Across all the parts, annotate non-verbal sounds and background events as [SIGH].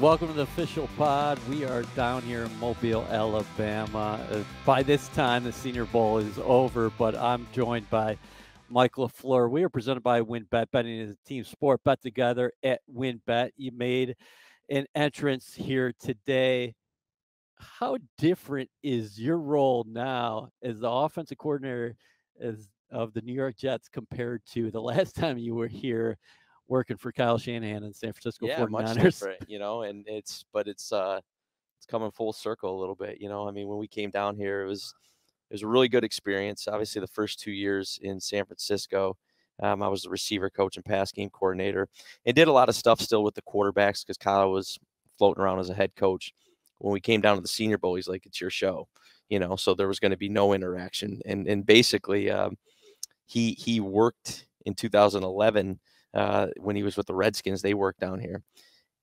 Welcome to the official pod. We are down here in Mobile, Alabama. Uh, by this time, the Senior Bowl is over, but I'm joined by Mike LaFleur. We are presented by WynnBET. Betting is a team sport. Bet together at WynnBET. You made an entrance here today. How different is your role now as the offensive coordinator as of the New York Jets compared to the [LAUGHS] last time you were here working for Kyle Shanahan and San Francisco yeah, 49ers. much different, you know, and it's but it's uh it's coming full circle a little bit, you know. I mean, when we came down here, it was it was a really good experience. Obviously, the first two years in San Francisco, um, I was the receiver coach and pass game coordinator, and did a lot of stuff still with the quarterbacks because Kyle was floating around as a head coach. When we came down to the Senior Bowl, he's like, "It's your show," you know. So there was going to be no interaction, and and basically, um, he he worked in 2011 uh, when he was with the Redskins. They worked down here,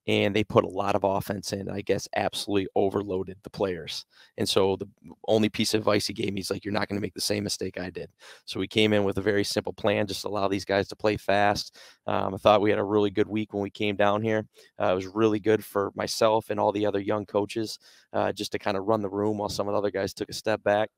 and they put a lot of offense in. I guess absolutely overloaded the players. And so the only piece of advice he gave me is like, "You're not going to make the same mistake I did." So we came in with a very simple plan, just allow these guys to play fast. Um, I thought we had a really good week when we came down here. Uh, it was really good for myself and all the other young coaches, uh, just to kind of run the room while some of the other guys took a step back.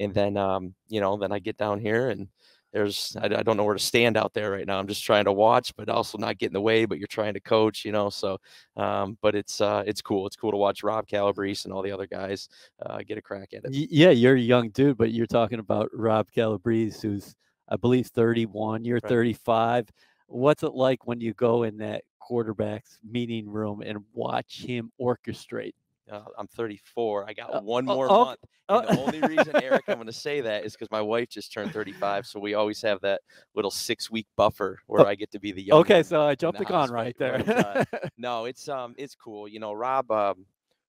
And then, um, you know, then I get down here and there's I, I, don't know where to stand out there right now. I'm just trying to watch, but also not get in the way. But you're trying to coach, you know. So, um, but it's uh, it's cool. It's cool to watch Rob Calabrese and all the other guys uh, get a crack at it. Yeah, you're a young dude, but you're talking about Rob Calabrese, who's I believe 31. You're right. 35. What's it like when you go in that quarterback's meeting room and watch him orchestrate uh, I'm 34. I got uh, one more oh, month. Oh. And the only reason, Eric, I'm going to say that is because my wife just turned 35. So we always have that little six week buffer where I get to be the young. Okay, so I jumped the, gun right there. But, uh, [LAUGHS] no, it's um, it's cool. You know, Rob, um,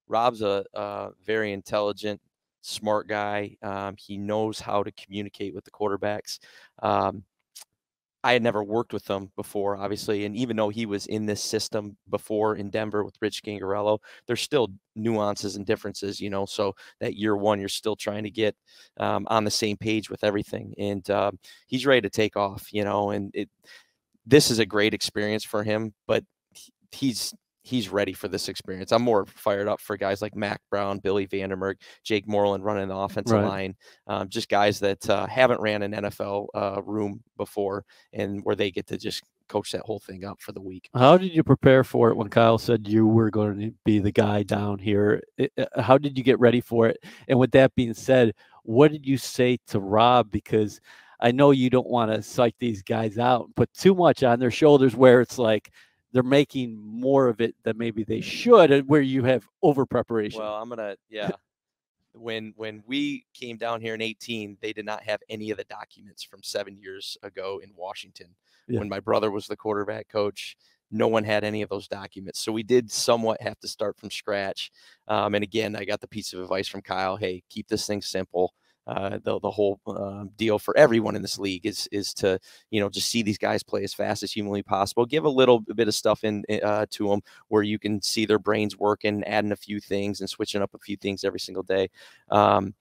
Rob's a, a very intelligent, smart guy. Um, he knows how to communicate with the quarterbacks. Um, I had never worked with them before, obviously, and even though he was in this system before in Denver with Rich Scangarello, there's still nuances and differences, you know. So that year one, you're still trying to get um, on the same page with everything, and uh, he's ready to take off, you know. And it, this is a great experience for him, but he's he's ready for this experience. I'm more fired up for guys like Mac Brown, Billy Vandenberg, Jake Moreland running the offensive right. line, um, just guys that uh, haven't ran an NFL uh, room before and where they get to just coach that whole thing up for the week. How did you prepare for it when Kyle said you were going to be the guy down here? Uh, how did you get ready for it? And with that being said, what did you say to Rob? Because I know you don't want to psych these guys out, put too much on their shoulders where it's like, they're making more of it than maybe they should, where you have over preparation. Well, I'm gonna yeah. when when we came down here in 18, they did not have any of the documents from seven years ago in Washington. Yeah. When my brother was the quarterback coach, no one had any of those documents. So we did somewhat have to start from scratch. Um, and again, I got the piece of advice from Kyle: Hey, keep this thing simple uh, the the whole uh, deal for everyone in this league is is to you know just see these guys play as fast as humanly possible. Give a little bit of stuff in uh, to them where you can see their brains working, adding a few things and switching up a few things every single day. Um,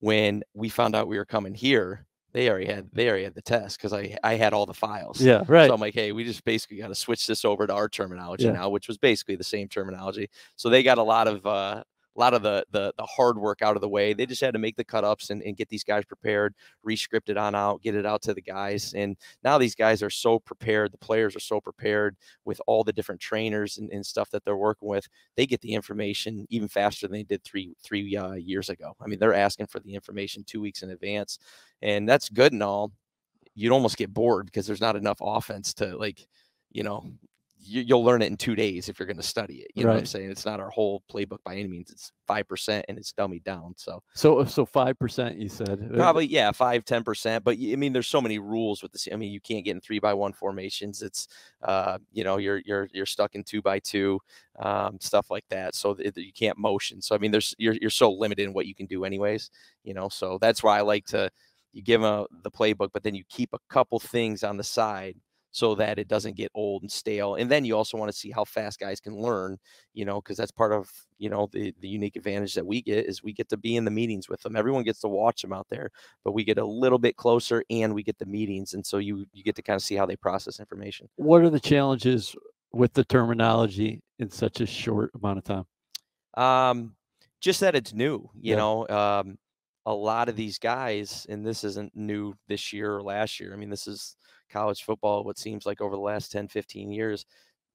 when we found out we were coming here, they already had they already had the test because I I had all the files. Yeah, right. So I'm like, hey, we just basically got to switch this over to our terminology yeah. now, which was basically the same terminology. So they got a lot of uh, a lot of the, the the hard work out of the way. They just had to make the cut ups and, and get these guys prepared, rescript it on out, get it out to the guys. And now these guys are so prepared. The players are so prepared with all the different trainers and, and stuff that they're working with. They get the information even faster than they did three three uh, years ago. I mean, they're asking for the information two weeks in advance, and that's good and all. You'd almost get bored because there's not enough offense to like you know you, will learn it in two days if you're going to study it. You know what I'm saying? It's not our whole playbook by any means. It's five percent and it's dummied down. So so so five percent you said uh, probably yeah five ten percent. But I mean, there's so many rules with this. I mean, you can't get in three by one formations. It's uh you know you're you're you're stuck in two by two um, stuff like that. So you can't motion. So I mean, there's you're you're so limited in what you can do anyways. You know, so that's why I like to you give them the playbook, but then you keep a couple things on the side so that it doesn't get old and stale. And then you also want to see how fast guys can learn, you know, because that's part of, you know, the, the unique advantage that we get is we get to be in the meetings with them. Everyone gets to watch them out there, but we get a little bit closer and we get the meetings. And so you you get to kind of see how they process information. What are the challenges with the terminology in such a short amount of time? Um, just that it's new, you Yeah. know. Um, a lot of these guys, and this isn't new this year or last year. I mean, this is college football, what seems like over the last 10, 15 years,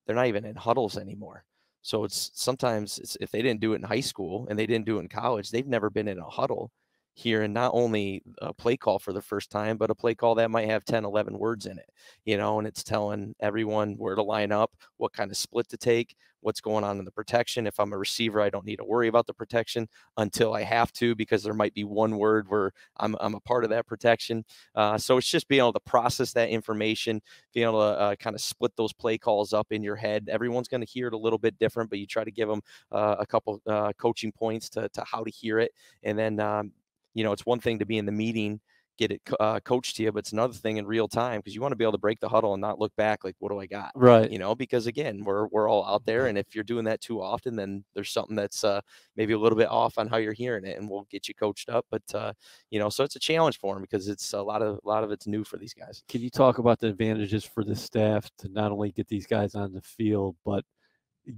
they're not even in huddles anymore. So it's sometimes it's, if they didn't do it in high school and they didn't do it in college, they've never been in a huddle here and not only a play call for the first time, but a play call that might have 10, 11 words in it, you know, and it's telling everyone where to line up, what kind of split to take, what's going on in the protection. If I'm a receiver, I don't need to worry about the protection until I have to, because there might be one word where I'm, I'm a part of that protection. Uh, so it's just being able to process that information, being able to uh, kind of split those play calls up in your head. Everyone's going to hear it a little bit different, but you try to give them uh, a couple uh, coaching points to, to how to hear it. And then, um, you know, it's one thing to be in the meeting, get it uh, coached to you, but it's another thing in real time because you want to be able to break the huddle and not look back like, what do I got? Right. You know, because again, we're we're all out there, and if you're doing that too often, then there's something that's uh, maybe a little bit off on how you're hearing it, and we'll get you coached up. But uh, you know, so it's a challenge for them because it's a lot of a lot of it's new for these guys. Can you talk about the advantages for the staff to not only get these guys on the field, but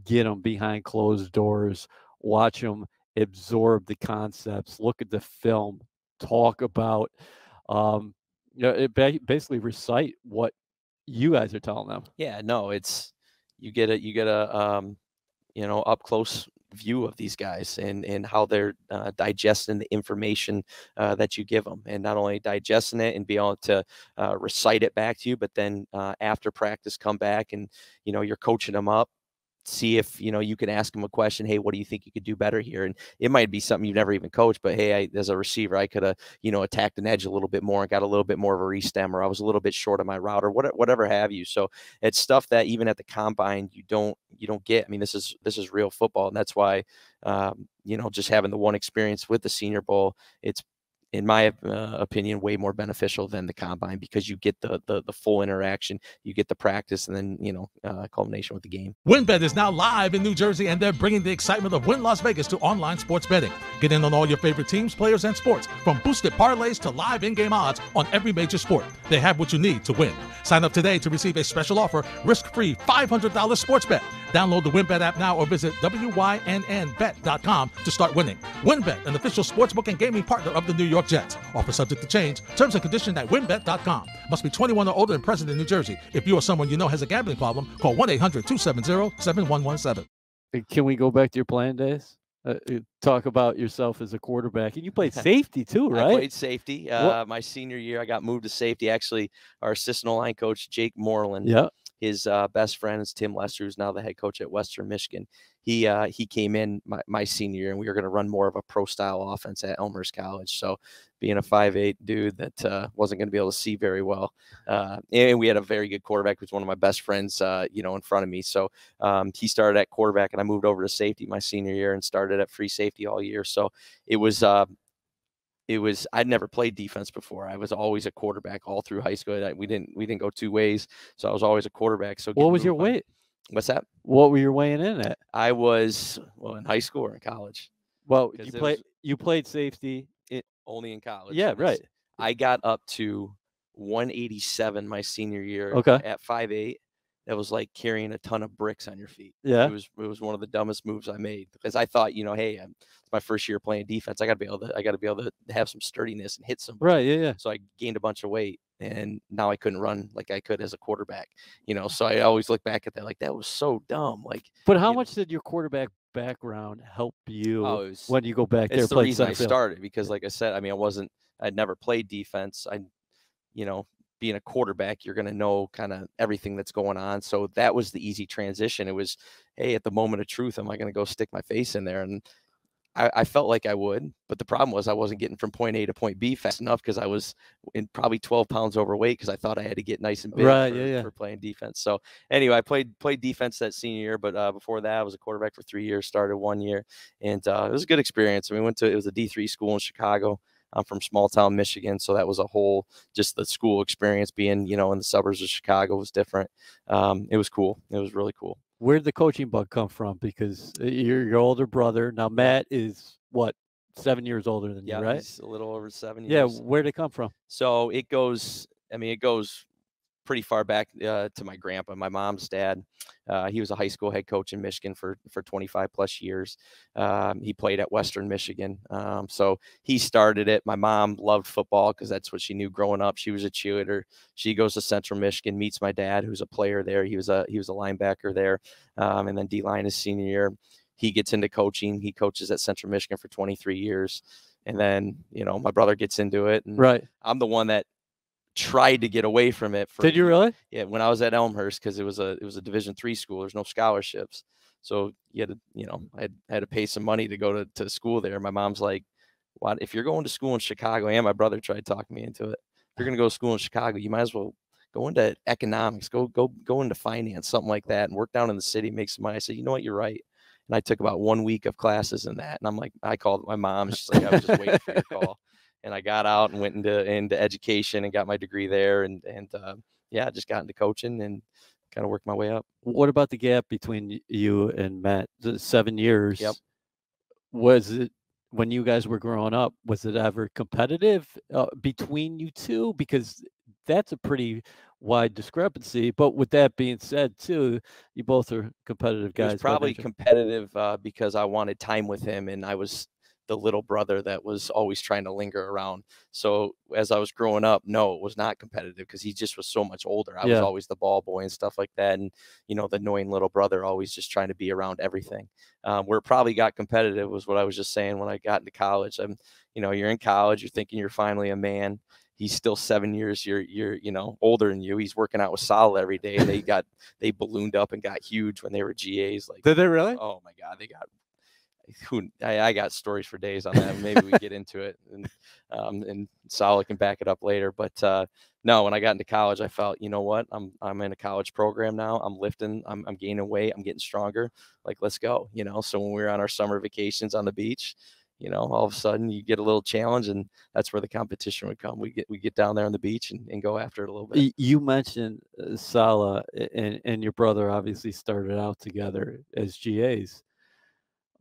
get them behind closed doors, watch them absorb the concepts, look at the film, talk about, um, you know, it ba- basically recite what you guys are telling them. Yeah, no, it's you get a you get a um, you know up close view of these guys and and how they're uh, digesting the information uh, that you give them, and not only digesting it and be able to uh, recite it back to you, but then uh, after practice come back and you know you're coaching them up see if you know you can ask them a question hey what do you think you could do better here? And it might be something you've never even coached but hey I, as a receiver i could have you know attacked an edge a little bit more and got a little bit more of a restem or i was a little bit short of my route or whatever, whatever have you. So it's stuff that even at the combine you don't you don't get. I mean this is this is real football and that's why um, you know just having the one experience with the senior bowl it's in my uh, opinion, way more beneficial than the combine because you get the, the the full interaction, you get the practice, and then you know uh, culmination with the game. WynnBET is now live in New Jersey, and they're bringing the excitement of Wynn Las Vegas to online sports betting. Get in on all your favorite teams, players, and sports, from boosted parlays to live in-game odds on every major sport. They have what you need to win. Sign up today to receive a special offer, risk-free $500 sports bet. Download the WynnBET app now or visit wynnbet.com to start winning. WynnBET, an official sportsbook and gaming partner of the New York Jets. Offer subject to change. Terms and conditions at wynnbet.com. Must be 21 or older and present in New Jersey. If you or someone you know has a gambling problem, call 1-800-270-7117. Uh, Can we go back to your playing days? Uh, uh, talk about yourself as a quarterback, and you played [LAUGHS] safety too, I right? played safety. Uh, my senior year, I got moved to safety. Actually, our assistant line coach, Jake Moreland, Yeah. His uh, best friend is Tim Lester, who's now the head coach at Western Michigan. He uh, he came in my, my senior year, and we were going to run more of a pro style offense at Elmhurst College. So, being a five eight dude that uh, wasn't going to be able to see very well, uh, and we had a very good quarterback, who's one of my best friends, uh, you know, in front of me. So um, he started at quarterback, and I moved over to safety my senior year, and started at free safety all year. So it was. It was I'd never played defense before. I was always a quarterback all through high school. I, we didn't we didn't go two ways, so I was always a quarterback. So What was your weight? What's that? What were you weighing in at? I was well in high school or in college. Well, you played you played safety. It, Only in college. Yeah, right. I got up to 187 my senior year. Okay. At 5'8. That was like carrying a ton of bricks on your feet. Yeah. It was it was one of the dumbest moves I made because I thought, you know, hey, I'm, it's my first year playing defense. I got to be able to I got to be able to have some sturdiness and hit some right. Yeah. Yeah. so I gained a bunch of weight and now I couldn't run like I could as a quarterback, you know. [LAUGHS] So I always look back at that like that was so dumb. Like, But how you know- much did your quarterback background help you oh, was, when you go back there? it's the reason I started because, like I said, I mean, I wasn't, I'd never played defense. I, you know, being a quarterback, you're going to know kind of everything that's going on. So that was the easy transition. It was, hey, at the moment of truth, am I going to go stick my face in there? And I, I felt like I would, but the problem was I wasn't getting from point A to point B fast enough because I was in probably 12 pounds overweight because I thought I had to get nice and big Right, for, yeah, yeah. for playing defense. So anyway, I played played defense that senior year, but uh, before that, I was a quarterback for three years. Started one year, and uh, it was a good experience. We went to it was a D three school in Chicago. I'm from small town Michigan, so that was a whole just the school experience being you know in the suburbs of Chicago was different. Um, it was cool. It was really cool. Where did the coaching bug come from? Because uh, you're your older brother now. Matt is what seven years older than Yeah, you, right? he's a little over seven years. Yeah. Where'd it come from? So it goes. I mean, it goes pretty far back uh, to my grandpa, my mom's dad. Uh, he was a high school head coach in Michigan for for 25 plus years. Um, he played at Western Michigan, um, so he started it. My mom loved football because that's what she knew growing up. She was a cheerleader. She goes to Central Michigan, meets my dad, who's a player there. He was a he was a linebacker there, um, and then D line his senior year. He gets into coaching. He coaches at Central Michigan for 23 years and then you know my brother gets into it and right i'm the one that tried to get away from it. For, Did you really? Yeah, when I was at Elmhurst, because it was a it was a Division three school. There's no scholarships, so you had to you know I had, I had to pay some money to go to, to school there. My mom's like, "What if you're going to school in Chicago?" And my brother tried talking me into it. If you're going to go to school in Chicago, you might as well go into economics, go go go into finance, something like that, and work down in the city, make some money. I said, "You know what? You're right." And I took about one week of classes in that, and I'm like, I called my mom. She's like, "I was just waiting for your call." And I got out and went into into education and got my degree there, and and uh, yeah, just got into coaching and kind of worked my way up. What about the gap between you and Matt? The seven years. Yep. Was it when you guys were growing up? Was it ever competitive uh, between you two? Because that's a pretty wide discrepancy. But with that being said, too, you both are competitive guys. It was probably competitive uh, because I wanted time with him, and I was the little brother that was always trying to linger around. So as I was growing up, no, it was not competitive because he just was so much older. I yeah. was always the ball boy and stuff like that, and you know the annoying little brother always just trying to be around everything. Um, where it probably got competitive was what I was just saying when I got into college. I'm, you know, you're in college, you're thinking you're finally a man. He's still seven years you're you're you know older than you. He's working out with Sal every day. They got they ballooned up and got huge when they were GAs. Like did they really? Oh my god, they got who I, I, got stories for days on that. Maybe we get into it and um, and Saleh can back it up later. But uh, no, when I got into college, I felt you know what I'm I'm in a college program now. I'm lifting. I'm I'm gaining weight. I'm getting stronger. Like let's go. You know. So when we were on our summer vacations on the beach, you know, all of a sudden you get a little challenge, and that's where the competition would come. We get we get down there on the beach and, and go after it a little bit. You mentioned uh, Saleh and and your brother obviously started out together as GAs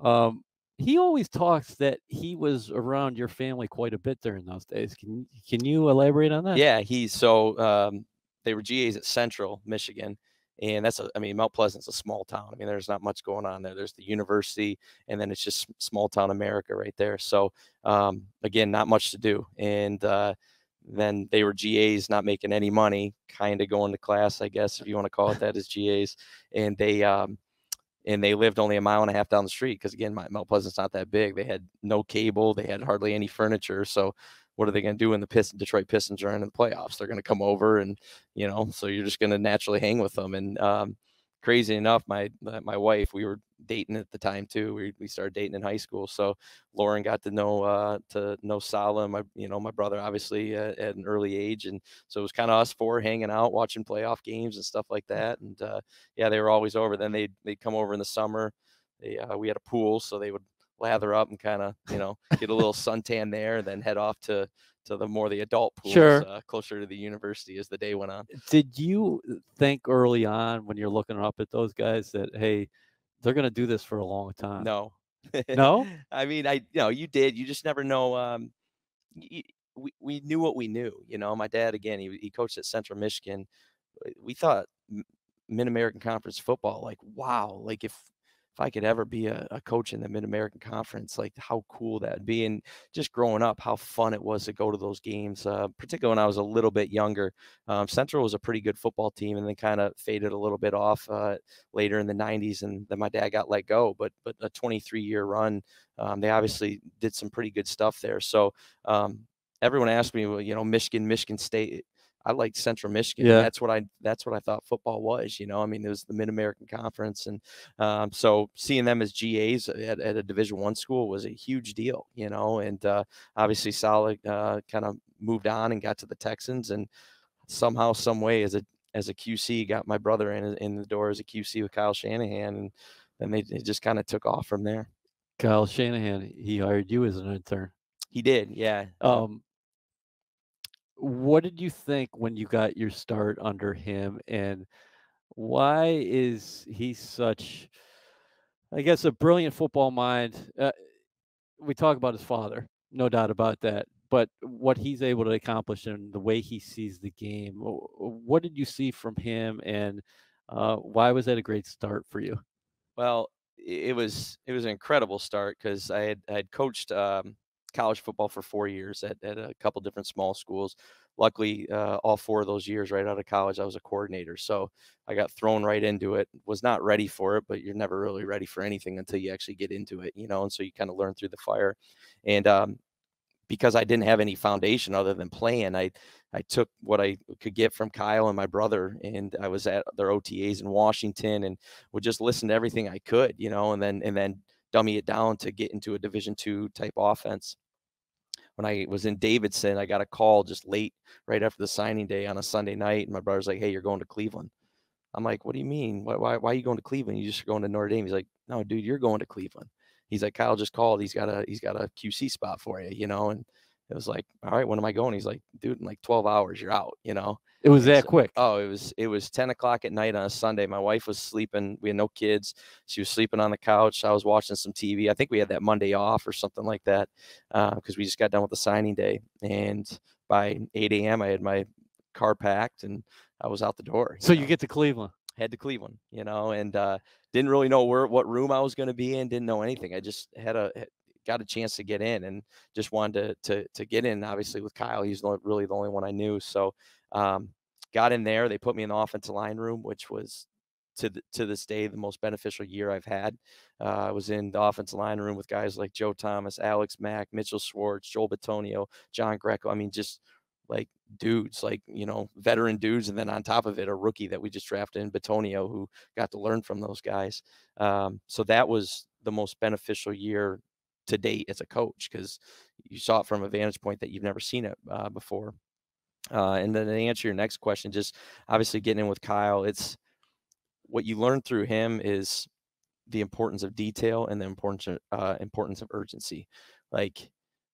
um, he always talks that he was around your family quite a bit during those days. Can can you elaborate on that? Yeah, he's so um, they were GAs at Central Michigan, and that's a, I mean Mount Pleasant's a small town. I mean there's not much going on there. There's the university, and then it's just small town America right there. So um, again, not much to do, and uh, then they were GAs not making any money, kind of going to class, I guess if you want to call it that as GAs, and they um, and they lived only a mile and a half down the street because again mount pleasant's not that big. They had no cable they had hardly any furniture so what are they going to do when the detroit pistons are in the playoffs? They're going to come over and you know so you're just going to naturally hang with them and um, crazy enough, my my wife, we were dating at the time too. We we started dating in high school, so Lauren got to know uh, to know Saleh, my you know my brother, obviously uh, at an early age, and so it was kind of us four hanging out, watching playoff games and stuff like that. And uh, yeah, they were always over. Then they they'd come over in the summer. They uh, we had a pool, so they would lather up and kind of you know get a little suntan there, and then head off to to the more the adult pools sure. uh, closer to the university as the day went on. Did you think early on when you're looking up at those guys that hey, they're going to do this for a long time? No. no? [LAUGHS] I mean, I you know, you did. You just never know um we we knew what we knew, you know. My dad again, he he coached at Central Michigan. We thought Mid American Conference football, like wow, like if if I could ever be a, a coach in the Mid American Conference, like how cool that'd be. And just growing up, how fun it was to go to those games, uh, particularly when I was a little bit younger. Um, Central was a pretty good football team and then kind of faded a little bit off uh, later in the 90s. And then my dad got let go, but, but a 23 year run, um, they obviously did some pretty good stuff there. So, um, everyone asked me, well, you know, Michigan, Michigan State, I liked Central Michigan. Yeah. That's what I that's what I thought football was. You know, I mean, it was the Mid American Conference, and um, so seeing them as GAs at, at a Division One school was a huge deal. You know, and uh, obviously Saleh uh, kind of moved on and got to the Texans, and somehow, some way, as a as a QC, got my brother in in the door as a QC with Kyle Shanahan, and then they, they just kind of took off from there. Kyle Shanahan, he hired you as an intern. He did, yeah. Um, what did you think when you got your start under him and why is he such i guess a brilliant football mind uh, we talk about his father no doubt about that but what he's able to accomplish and the way he sees the game. What did you see from him, and uh, why was that a great start for you? Well, it was it was an incredible start because I had I had coached um, college football for four years at, at a couple different small schools. Luckily, uh, all four of those years right out of college, I was a coordinator. So I got thrown right into it. Was not ready for it, but you're never really ready for anything until you actually get into it, you know. And so you kind of learn through the fire. And um, because I didn't have any foundation other than playing, I I took what I could get from Kyle and my brother, and I was at their OTAs in Washington, and would just listen to everything I could, you know, and then and then dummy it down to get into a Division two type offense when I was in Davidson, I got a call just late, right after the signing day on a Sunday night, and my brother's like, "Hey, you're going to Cleveland." I'm like, "What do you mean? Why, why, why are you going to Cleveland? You just going to Notre Dame?" He's like, "No, dude, you're going to Cleveland." He's like, "Kyle just called. He's got a he's got a QC spot for you, you know." And it was like, "All right, when am I going?" He's like, "Dude, in like 12 hours, you're out," you know. It was that so, quick. Oh, it was it was 10 o'clock at night on a Sunday. My wife was sleeping. We had no kids. She was sleeping on the couch. I was watching some TV. I think we had that Monday off or something like that because uh, we just got done with the signing day. And by 8 a.m., I had my car packed and I was out the door. You so know? you get to Cleveland. Head to Cleveland, you know, and uh, didn't really know where what room I was going to be in. Didn't know anything. I just had a got a chance to get in and just wanted to to, to get in. Obviously, with Kyle, he's the really the only one I knew. So um, got in there. They put me in the offensive line room, which was to the, to this day the most beneficial year I've had. Uh, I was in the offensive line room with guys like Joe Thomas, Alex Mack, Mitchell Schwartz, Joel Bitonio, John Greco. I mean, just like dudes, like you know, veteran dudes, and then on top of it, a rookie that we just drafted in Batonio, who got to learn from those guys. Um, so that was the most beneficial year to date as a coach because you saw it from a vantage point that you've never seen it uh, before. Uh, and then to answer your next question, just obviously getting in with Kyle, it's what you learn through him is the importance of detail and the importance of, uh, importance of urgency. Like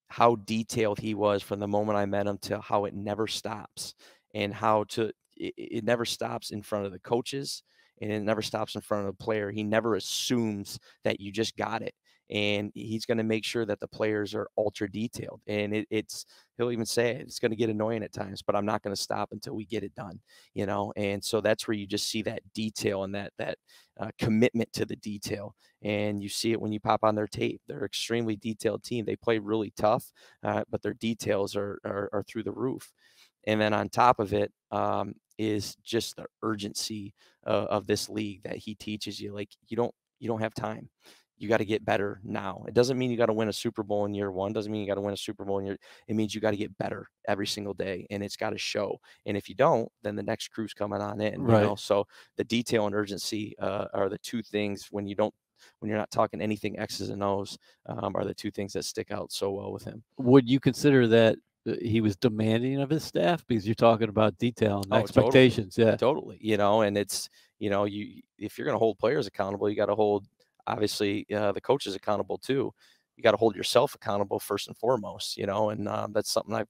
how detailed he was from the moment I met him to how it never stops and how to it, it never stops in front of the coaches and it never stops in front of the player. He never assumes that you just got it and he's going to make sure that the players are ultra detailed. And it, it's he'll even say it, it's going to get annoying at times, but I'm not going to stop until we get it done. You know, and so that's where you just see that detail and that that uh, commitment to the detail, and you see it when you pop on their tape. They're extremely detailed team. They play really tough, uh, but their details are, are, are through the roof. And then on top of it, um, is just the urgency uh, of this league that he teaches you. Like you don't you don't have time you got to get better now. It doesn't mean you got to win a Super Bowl in year one. Doesn't mean you got to win a Super Bowl in year. It means you got to get better every single day, and it's got to show. And if you don't, then the next crew's coming on in. Right. You know? So the detail and urgency uh, are the two things when you don't when you're not talking anything X's and O's um, are the two things that stick out so well with him. Would you consider that uh, he was demanding of his staff because you're talking about detail and oh, expectations? Totally. Yeah, totally. You know, and it's you know you if you're going to hold players accountable, you got to hold obviously uh, the coach is accountable too you got to hold yourself accountable first and foremost, you know, and uh, that's something I,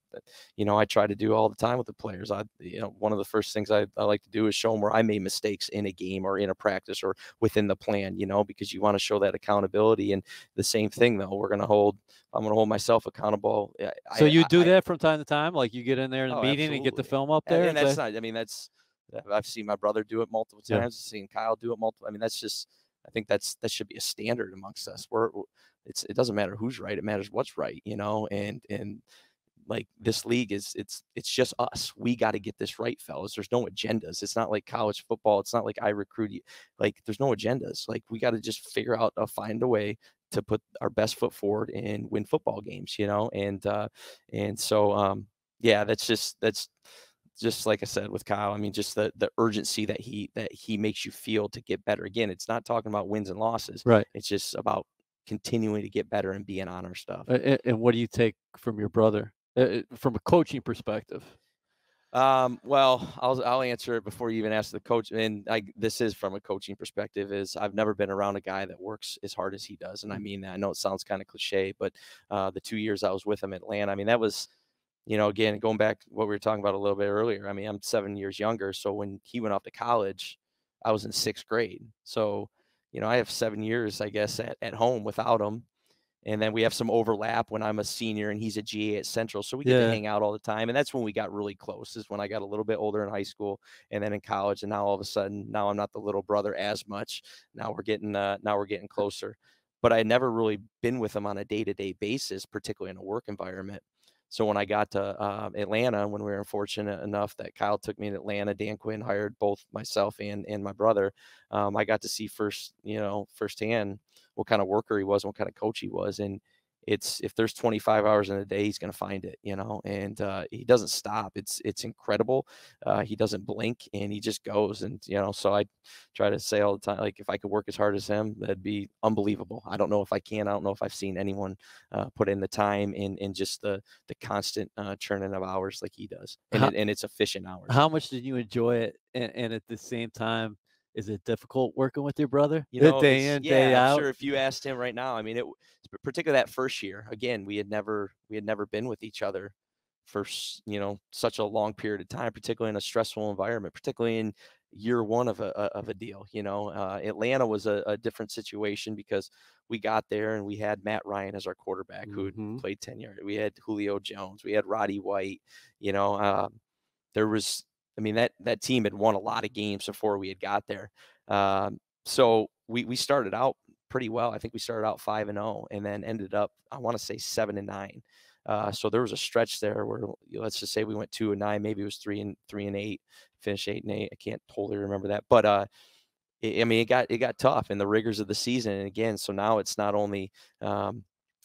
you know, I try to do all the time with the players. I, you know, one of the first things I, I like to do is show them where I made mistakes in a game or in a practice or within the plan, you know, because you want to show that accountability. And the same thing though, we're going to hold, I'm going to hold myself accountable. So I, you do I, that from time to time, like you get in there in the oh, meeting absolutely. and get the film up there. And, and that's not. I mean, that's. I've seen my brother do it multiple times. Yeah. I've seen Kyle do it multiple. I mean, that's just I think that's that should be a standard amongst us. We're it's it doesn't matter who's right; it matters what's right, you know. And and like this league is it's it's just us. We got to get this right, fellas. There's no agendas. It's not like college football. It's not like I recruit you. Like there's no agendas. Like we got to just figure out, uh, find a way to put our best foot forward and win football games, you know. And uh, and so um, yeah, that's just that's just like I said with Kyle, I mean, just the the urgency that he that he makes you feel to get better. Again, it's not talking about wins and losses. Right. It's just about continuing to get better and being on our stuff. And, and what do you take from your brother uh, from a coaching perspective? Um, well, I'll I'll answer it before you even ask the coach. And I this is from a coaching perspective. Is I've never been around a guy that works as hard as he does, and I mm. mean that. I know it sounds kind of cliche, but uh, the two years I was with him at Atlanta, I mean that was you know, again, going back what we were talking about a little bit earlier. I mean, I'm seven years younger. So when he went off to college, I was in sixth grade. So, you know, I have seven years, I guess, at, at home without him. and then we have some overlap when I'm a senior and he's a GA at Central, so we get Yeah. to hang out all the time. And that's when we got really close. Is when I got a little bit older in high school, and then in college, and now all of a sudden, now I'm not the little brother as much. Now we're getting uh, now we're getting closer. But I had never really been with him on a day to day basis, particularly in a work environment. So when I got to uh, Atlanta, when we were fortunate enough that Kyle took me to Atlanta, Dan Quinn hired both myself and and my brother. Um, I got to see first, you know, firsthand what kind of worker he was, what kind of coach he was, and it's if there's 25 hours in a day, he's going to find it, you know, and uh, he doesn't stop. It's it's incredible. Uh, he doesn't blink, and he just goes, and you know, so I try to say all the time, like if I could work as hard as him, that'd be unbelievable. I don't know if I can. I don't know if I've seen anyone uh, put in the time and and just the the constant uh, churning of hours like he does, and How- it, and it's efficient hours. How much did you enjoy it? And, and at the same time, is it difficult working with your brother? you Uh, know, day in, yeah, day I'm out. sure if you asked him right now, I mean, it particularly that first year. Again, we had never we had never been with each other for you know such a long period of time, particularly in a stressful environment, particularly in year one of a of a deal. You know, uh, Atlanta was a, a different situation because we got there and we had Matt Ryan as our quarterback who Mhm. played ten years. We had Julio Jones, we had Roddy White. You know, um, there was. I mean that that team had won a lot of games before we had got there. Um, so we we started out pretty well. I think we started out five and zero, and then ended up I want to say seven and nine. Uh, so there was a stretch there where let's just say we went two and nine, maybe it was three and three and eight, finish eight and eight. I can't totally remember that, but uh, it, I mean it got it got tough in the rigors of the season. And again, so now it's not only um,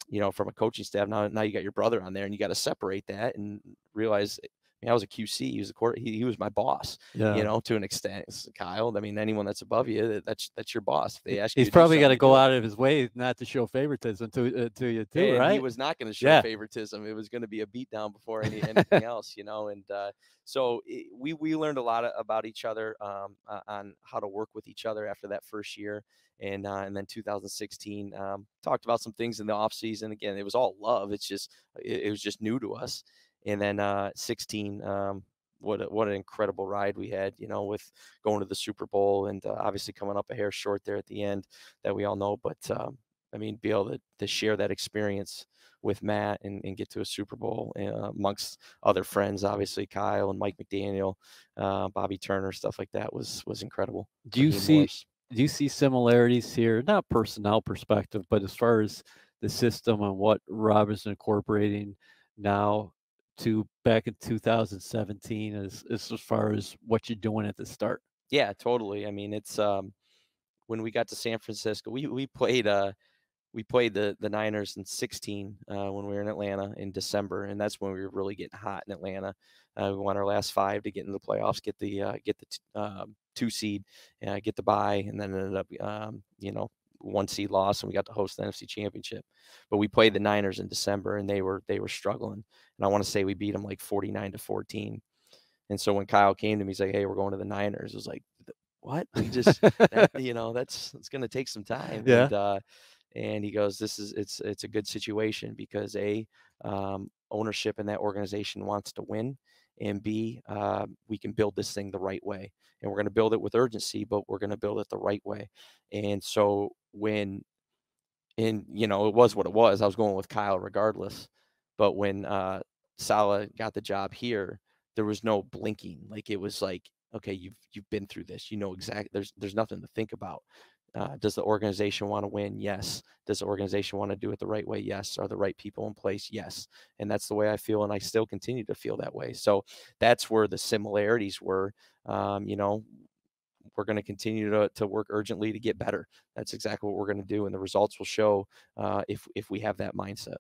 you know from a coaching staff now now you got your brother on there and you got to separate that and realize. I, mean, I was a QC. He was a quarter. He, he was my boss yeah. you know, to an extent. Kyle, I mean, anyone that's above you, that- that's that's your boss. If they ask He's probably got to go out of his way not to show favoritism to uh, to you too, And right? He was not going to show Yeah. favoritism. It was going to be a beatdown before any anything [LAUGHS] else, you know. And uh, so it, we we learned a lot about each other um, uh, on how to work with each other after that first year. And uh, and then 2016 um, talked about some things in the off season. Again, it was all love. It's just it, it was just new to us. And then uh, 16, um, what a, what an incredible ride we had, you know, with going to the Super Bowl and uh, obviously coming up a hair short there at the end that we all know. But um, I mean, be able to, to share that experience with Matt and, and get to a Super Bowl uh, amongst other friends, obviously Kyle and Mike McDaniel, uh, Bobby Turner, stuff like that was was incredible. Do you see Morris. do you see similarities here? Not personnel perspective, but as far as the system and what Rob is incorporating now to back in 2017 as, as as far as what you're doing at the start. Yeah, totally. I mean, it's um when we got to San Francisco, we we played uh we played the the Niners in 16 uh, when we were in Atlanta in December, and that's when we were really getting hot in Atlanta. Uh, we won our last five to get into the playoffs, get the uh, get the t- um, two seed, uh, get the bye, and then ended up um, you know one seed loss, and we got to host the NFC Championship. But we played the Niners in December, and they were they were struggling, and I want to say we beat them like 49 to 14. And so when Kyle came to me, he's like, "Hey, we're going to the Niners." I was like, "What?" We just that, [LAUGHS] you know that's it's going to take some time Yeah. and uh and he goes this is it's it's a good situation because a um, ownership in that organization wants to win and b uh, we can build this thing the right way and we're going to build it with urgency but we're going to build it the right way. And so when and you know it was what it was i was going with kyle regardless but when uh Saleh got the job here there was no blinking like it was like okay you've you've been through this you know exactly there's there's nothing to think about uh, does the organization want to win? Yes. Does the organization want to do it the right way? Yes. Are the right people in place? Yes. And that's the way i feel and i still continue to feel that way. So that's where the similarities were. Um, you know we're going to continue to, to work urgently to get better. That's exactly what we're going to do and the results will show uh, if if we have that mindset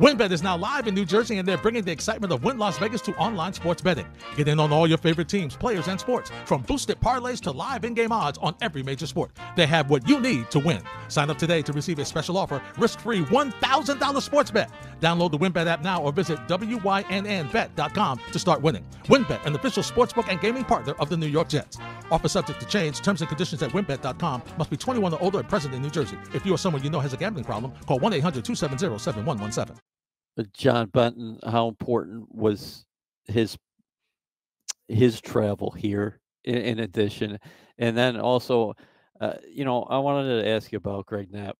WynnBET is now live in New Jersey and they're bringing the excitement of Wynn Las Vegas to online sports betting. Get in on all your favorite teams, players, and sports, from boosted parlays to live in game odds on every major sport. They have what you need to win. Sign up today to receive a special offer risk free $1,000 sports bet. Download the WynnBET app now or visit WYNNBet.com to start winning. WynnBET, an official sportsbook and gaming partner of the New York Jets. Offer subject to change. Terms and conditions at WynnBET.com. Must be 21 or older and present in New Jersey. If you or someone you know has a gambling problem, call 1 John Benton, how important was his his travel here in, in addition, and then also, uh, you know, I wanted to ask you about Greg Knapp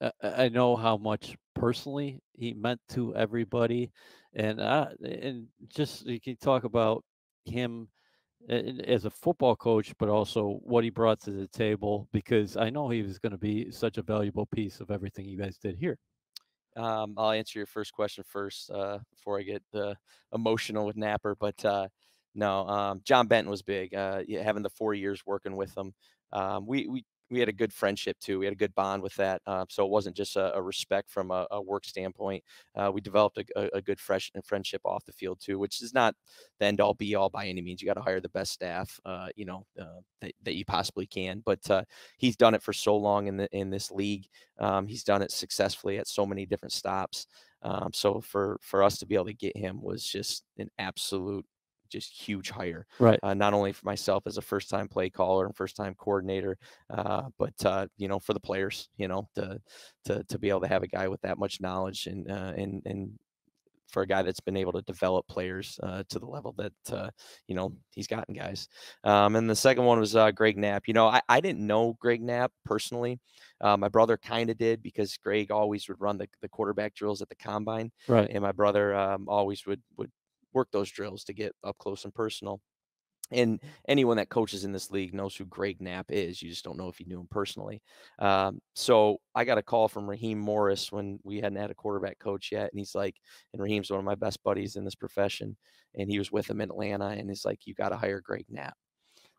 I, I know how much personally he meant to everybody, and uh, and just you can talk about him as a football coach, but also what he brought to the table because I know he was going to be such a valuable piece of everything you guys did here. Um, I'll answer your first question first uh, before I get uh, emotional with Napper. But uh, no, um, John Benton was big. Uh, having the four years working with him, um, we we we had a good friendship too. We had a good bond with that. Uh, so it wasn't just a, a respect from a, a, work standpoint. Uh, we developed a, a, good fresh friendship off the field too, which is not the end all be all by any means. You got to hire the best staff, uh, you know, uh, that, that, you possibly can. But uh, he's done it for so long in the in this league. Um, he's done it successfully at so many different stops. Um, so for for us to be able to get him was just an absolute just huge hire. Right. Uh, not only for myself as a first time play caller and first time coordinator, uh, but uh, you know for the players, you know to to to be able to have a guy with that much knowledge and uh, and and for a guy that's been able to develop players uh, to the level that uh, you know he's gotten guys. Um, and the second one was uh, Greg Knapp. You know, I, I didn't know Greg Knapp personally. Uh, my brother kind of did because Greg always would run the, the quarterback drills at the combine, right? And my brother um, always would would work those drills to get up close and personal. And anyone that coaches in this league knows who Greg Knapp is. You just don't know if you knew him personally. Um, so I got a call from Raheem Morris when we hadn't had a quarterback coach yet. And he's like, and Raheem's one of my best buddies in this profession. And he was with him in Atlanta. And he's like, you got to hire Greg Knapp.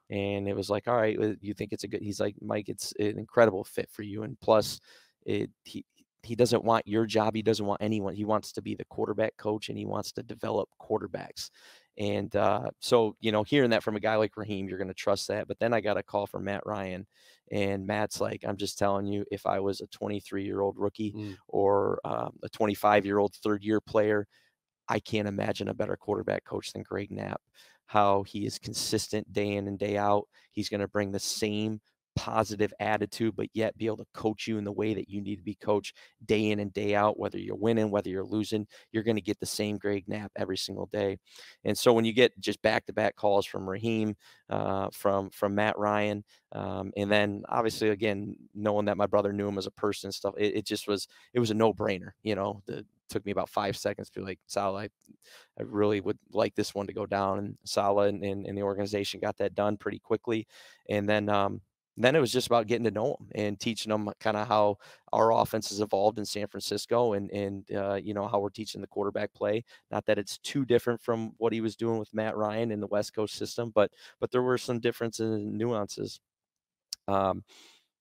And it was like, all right, you think it's a good, he's like, Mike, it's an incredible fit for you. And plus, it, he, he doesn't want your job. He doesn't want anyone. He wants to be the quarterback coach and he wants to develop quarterbacks. And uh, so, you know, hearing that from a guy like Raheem, you're going to trust that. But then I got a call from Matt Ryan, and Matt's like, I'm just telling you, if I was a 23 year old rookie mm. or um, a 25 year old third year player, I can't imagine a better quarterback coach than Greg Knapp. How he is consistent day in and day out. He's going to bring the same positive attitude, but yet be able to coach you in the way that you need to be coached day in and day out, whether you're winning, whether you're losing, you're going to get the same Greg Knapp every single day. And so when you get just back to back calls from Raheem, uh, from from Matt Ryan, um, and then obviously again knowing that my brother knew him as a person and stuff, it, it just was it was a no brainer. You know, the took me about five seconds to be like, Sal, I, I really would like this one to go down. And Saleh and, and, and the organization got that done pretty quickly. And then, um, then it was just about getting to know them and teaching them kind of how our offense has evolved in San Francisco and and uh, you know how we're teaching the quarterback play. Not that it's too different from what he was doing with Matt Ryan in the West Coast system, but but there were some differences and nuances. Um,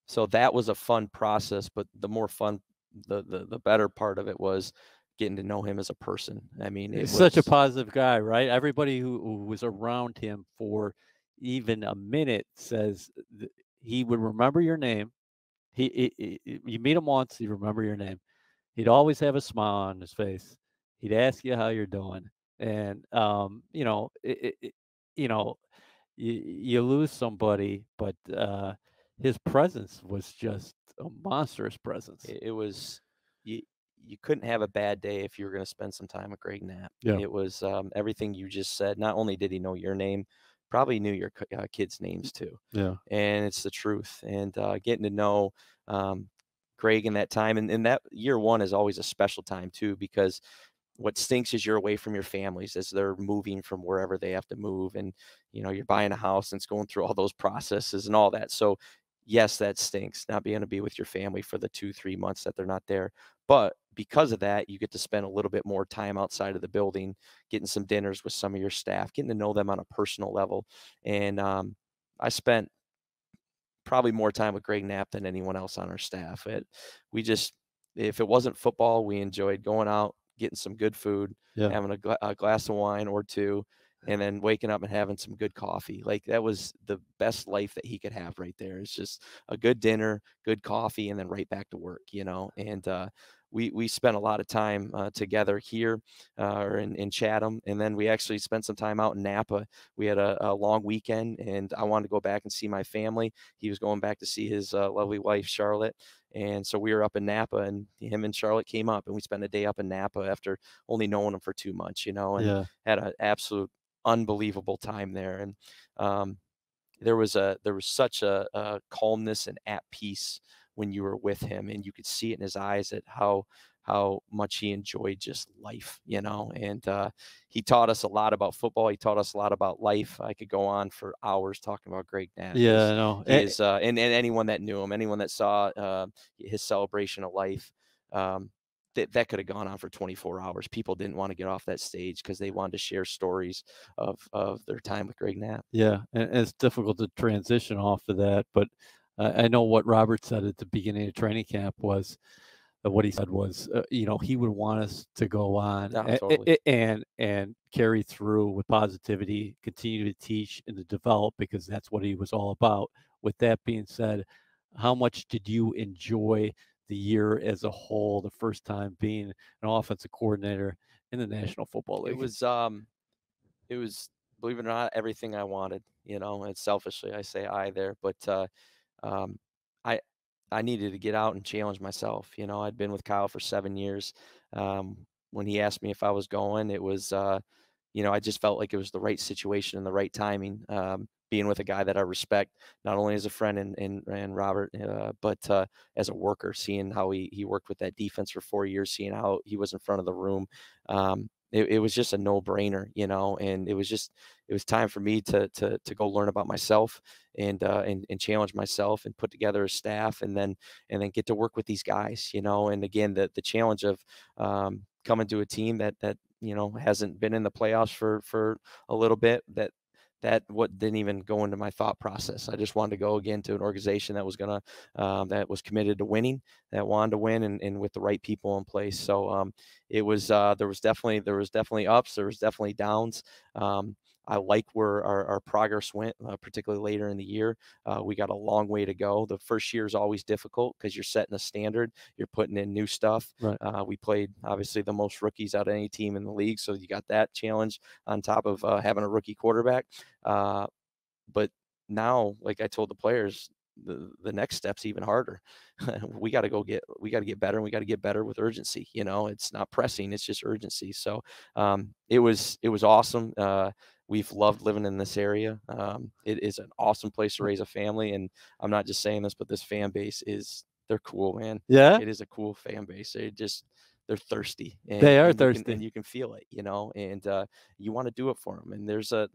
so that was a fun process, but the more fun, the the the better part of it was getting to know him as a person. I mean, he's such a positive guy, right? Everybody who, who was around him for even a minute says he would remember your name. He, he, he, you meet him once, he remember your name. He'd always have a smile on his face. He'd ask you how you're doing, and um, you know, it, it, you know, you, you lose somebody, but uh, his presence was just a monstrous presence. It, it was you. You couldn't have a bad day if you were going to spend some time with Greg Knapp. Yeah. It was um, everything you just said. Not only did he know your name, probably knew your uh, kids' names too. Yeah. And it's the truth. And uh, getting to know um, Greg in that time, and, and that year one is always a special time too, because what stinks is you're away from your families as they're moving from wherever they have to move. And, you know, you're buying a house and it's going through all those processes and all that. So, yes, that stinks not being able to be with your family for the two, three months that they're not there. But because of that, you get to spend a little bit more time outside of the building, getting some dinners with some of your staff, getting to know them on a personal level. And um, I spent probably more time with Greg Knapp than anyone else on our staff. It, we just, if it wasn't football, we enjoyed going out, getting some good food, yeah. having a, gla- a glass of wine or two, and then waking up and having some good coffee. Like that was the best life that he could have right there. It's just a good dinner, good coffee, and then right back to work, you know. And uh, we we spent a lot of time uh, together here uh, or in, in Chatham, and then we actually spent some time out in Napa. We had a, a, long weekend, and I wanted to go back and see my family. He was going back to see his uh, lovely wife Charlotte, and so we were up in Napa, and him and Charlotte came up, and we spent a day up in Napa after only knowing him for two months, you know, and yeah. had an absolute unbelievable time there, and um, there was a there was such a, a calmness and at peace when you were with him, and you could see it in his eyes at how how much he enjoyed just life, you know. And uh, he taught us a lot about football. He taught us a lot about life. I could go on for hours talking about Greg Knapp. Yeah, no, he is, uh, and and anyone that knew him, anyone that saw uh, his celebration of life. Um, that, that could have gone on for 24 hours. People didn't want to get off that stage because they wanted to share stories of of their time with Greg Knapp. Yeah, and, it's difficult to transition off of that, but I know what Robert said at the beginning of training camp was what he said was, uh, you know, he would want us to go on Yeah, a- a- totally. and and carry through with positivity, continue to teach and to develop because that's what he was all about. With that being said, how much did you enjoy the year as a whole? The first time being an offensive coordinator in the National Football League. It was um it was believe it or not everything I wanted, you know, and selfishly I say I there, but uh um I I needed to get out and challenge myself. You know, I'd been with Kyle for 7 years. Um when he asked me if I was going, it was uh you know, I just felt like it was the right situation and the right timing. Um being with a guy that I respect, not only as a friend and and, and Robert, uh, but uh, as a worker, seeing how he he worked with that defense for four years, seeing how he was in front of the room, um, it, it was just a no brainer, you know, and it was just it was time for me to to to go learn about myself and uh, and and challenge myself and put together a staff and then and then get to work with these guys, you know, and again the the challenge of um, coming to a team that that you know hasn't been in the playoffs for for a little bit that that what didn't even go into my thought process. I just wanted to go again to an organization that was gonna um, that was committed to winning, that wanted to win, and, and with the right people in place. So um, it was uh, there was definitely there was definitely ups, there was definitely downs. Um, I like where our, our progress went, uh, particularly later in the year. Uh, we got a long way to go. The first year is always difficult because you're setting a standard, you're putting in new stuff. Right. Uh, we played obviously the most rookies out of any team in the league, so you got that challenge on top of uh, having a rookie quarterback. Uh, but now, like I told the players, the, the next step's even harder. [LAUGHS] we got to go get we got to get better and we got to get better with urgency. You know, it's not pressing, it's just urgency. So um, it was it was awesome. Uh, we've loved living in this area. Um, it is an awesome place to raise a family, and I'm not just saying this, but this fan base is they're cool, man. yeah, It is a cool fan base. They just they're thirsty. And, They are and you can- thirsty. and you can feel it, you know. And uh, you want to do it for them. And there's a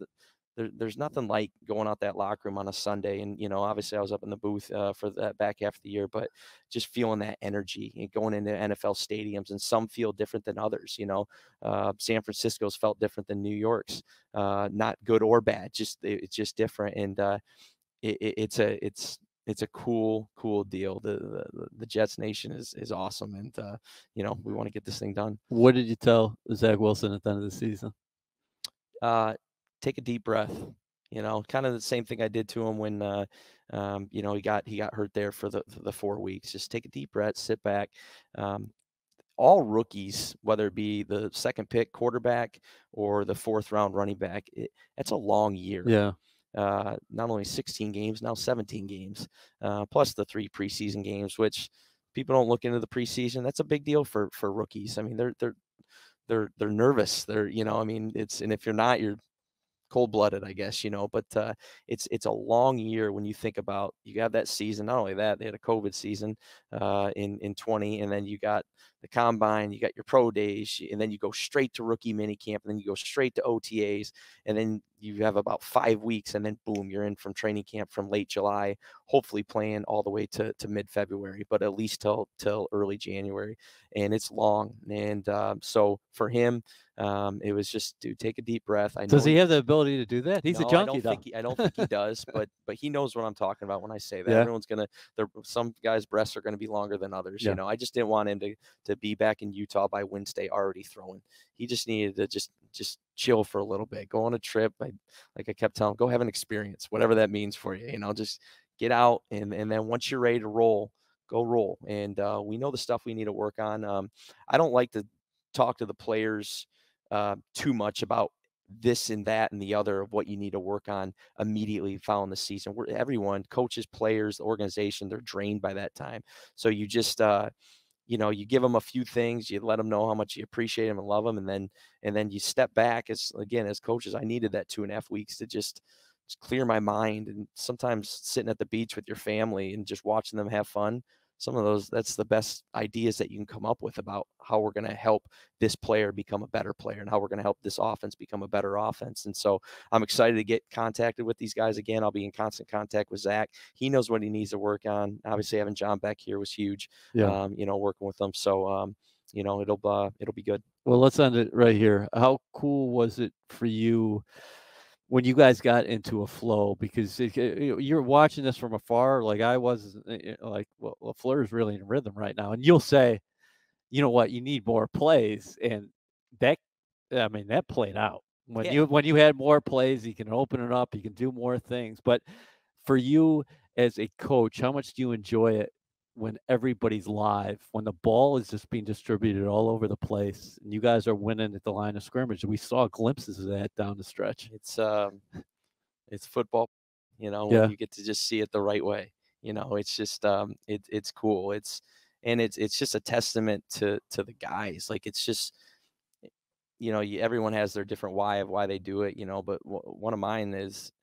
there, there's nothing like going out that locker room on a Sunday. And you know, obviously, I was up in the booth uh, for that back half of the year, but just feeling that energy and going into NFL stadiums, and some feel different than others. You know, uh, San Francisco's felt different than New York's. Uh, not good or bad, just it- it's just different. And uh, it, it, it's a it's it's a cool cool deal. The the, the Jets Nation is is awesome, and uh, you know we want to get this thing done. what did you tell Zach Wilson at the end of the season? uh, take a deep breath. You know, kind of the same thing I did to him when, uh, um, you know, he got he got hurt there for the the four weeks. Just take a deep breath, sit back. Um, all rookies, whether it be the second pick quarterback or the fourth round running back, it, that's a long year. Yeah, Uh, not only 16 games, now 17 games, uh, plus the three preseason games, which people don't look into the preseason. That's a big deal for for rookies. I mean, they're they're they're they're nervous. They're you know, I mean, it's and if you're not, you're cold blooded, I guess, you know. But uh, it's it's a long year when you think about you have that season. Not only that, they had a COVID season uh, in in 20, and then you got the combine, you got your pro days, and then you go straight to rookie mini camp, and then you go straight to OTAs, and then you have about five weeks, and then boom, you're in from training camp from late July, hopefully playing all the way to, to mid February, but at least till till early January, and it's long. And um, so for him, um, it was just dude, take a deep breath. I know does he have the ability to do that? He's no, a I junkie, don't though. think he, I don't think he does, [LAUGHS] but but he knows what I'm talking about when I say that. Yeah. Everyone's gonna. There, some guys' breasts are gonna be longer than others. Yeah. You know, I just didn't want him to to be back in Utah by Wednesday already throwing. He just needed to just just chill for a little bit, go on a trip. I, like I kept telling him, go have an experience, whatever that means for you. You know, just get out and and then once you're ready to roll, go roll. And uh, we know the stuff we need to work on. Um, I don't like to talk to the players uh, too much about this and that and the other of what you need to work on immediately following the season. We're, everyone, coaches, players, the organization, they're drained by that time. So you just, uh, you know, you give them a few things, you let them know how much you appreciate them and love them, and then and then you step back. As again, as coaches, I needed that two and a half weeks to just just clear my mind. And sometimes sitting at the beach with your family and just watching them have fun some of those that's the best ideas that you can come up with about how we're going to help this player become a better player and how we're going to help this offense become a better offense. And so i'm excited to get contacted with these guys again. I'll be in constant contact with zach. He knows what he needs to work on. Obviously having john beck here was huge yeah. um, you know working with them so um, you know it'll uh, it'll be good. Well let's end it right here. How cool was it for you when you guys got into a flow because it, you're watching this from afar like i was eh, eh, like well LaFleur is really in rhythm right now and you'll say you know what you need more plays and that i mean that played out when yeah. you when you had more plays you can open it up you can do more things but for you as a coach how much do you enjoy it when everybody's live, when the ball is just being distributed all over the place, and you guys are winning at the line of scrimmage. We saw glimpses of that down the stretch. It's um, it's football, you know. Yeah. you get to just see it the right way. You know, it's just um, it, it's cool. It's and it's it's just a testament to to the guys. Like it's just you know, everyone has their different why of why they do it. You know, but one of mine is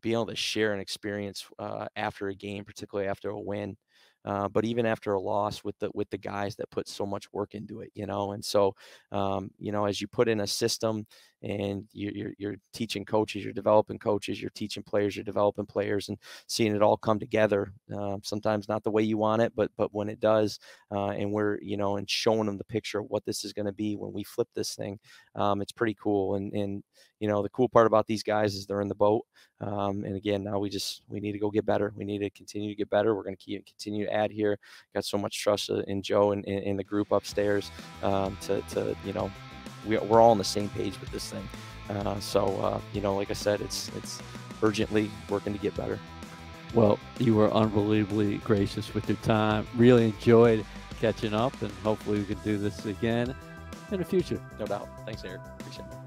being able to share an experience uh, after a game, particularly after a win uh, but even after a loss with the with the guys that put so much work into it, you know, and so um, you know as you put in a system and you're, you're, you're teaching coaches, you're developing coaches, you're teaching players, you're developing players, and seeing it all come together. Uh, sometimes not the way you want it, but but when it does, uh, and we're you know and showing them the picture of what this is going to be when we flip this thing, um, it's pretty cool. And and you know the cool part about these guys is they're in the boat. Um, and again, now we just we need to go get better. We need to continue to get better. We're going to keep continue to add here. Got so much trust uh, in Joe and in the group upstairs um, to to you know we, we're all on the same page with this thing. Uh, so uh, you know, like I said, it's it's urgently working to get better. Well, you were unbelievably gracious with your time. Really enjoyed catching up, and hopefully we can do this again in the future. No doubt. Thanks, Eric. Appreciate it.